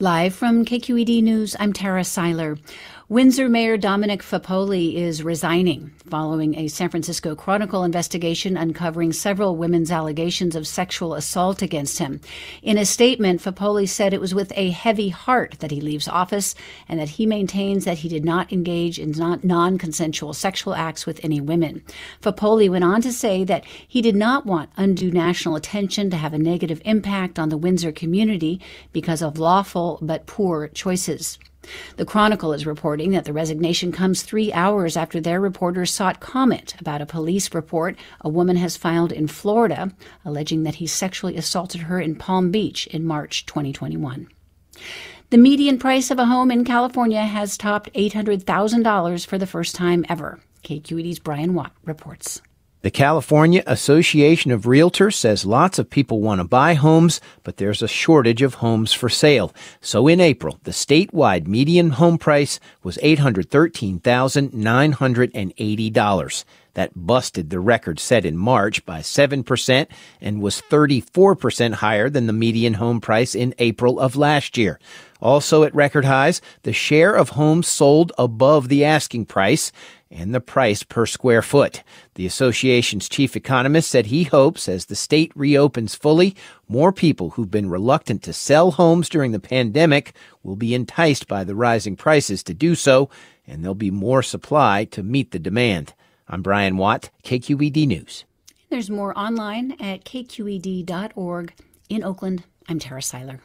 Live from KQED News, I'm Tara Siler. Windsor Mayor Dominic Foppoli is resigning following a San Francisco Chronicle investigation uncovering several women's allegations of sexual assault against him. In a statement, Foppoli said it was with a heavy heart that he leaves office and that he maintains that he did not engage in non consensual sexual acts with any women. Foppoli went on to say that he did not want undue national attention to have a negative impact on the Windsor community because of lawful but poor choices. The Chronicle is reporting that the resignation comes three hours after their reporters sought comment about a police report a woman has filed in Florida alleging that he sexually assaulted her in Palm Beach in March 2021. The median price of a home in California has topped $800,000 for the first time ever. KQED's Brian Watt reports. The California Association of Realtors says lots of people want to buy homes, but there's a shortage of homes for sale. So in April, the statewide median home price was $813,980. That busted the record set in March by 7% and was 34% higher than the median home price in April of last year. Also at record highs, the share of homes sold above the asking price and the price per square foot. The association's chief economist said he hopes as the state reopens fully, more people who've been reluctant to sell homes during the pandemic will be enticed by the rising prices to do so, and there'll be more supply to meet the demand. I'm Brian Watt, KQED News. There's more online at kqed.org. In Oakland, I'm Tara Siler.